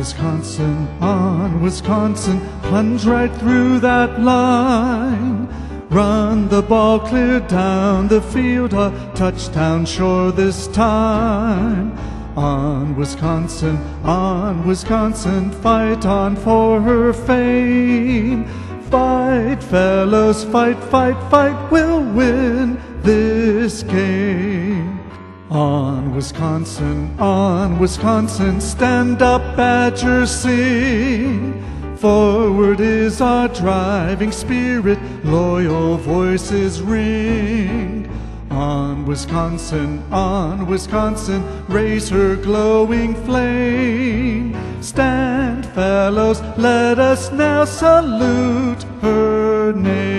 Wisconsin, on Wisconsin, plunge right through that line. Run the ball clear down the field, a touchdown sure this time. On Wisconsin, on Wisconsin, fight on for her fame. Fight, fellows, fight, fight, fight, we'll win this game. On Wisconsin, on Wisconsin, stand up, Badgers, sing. Forward is our driving spirit, loyal voices ring. On Wisconsin, on Wisconsin, raise her glowing flame. Stand, fellows, let us now salute her name.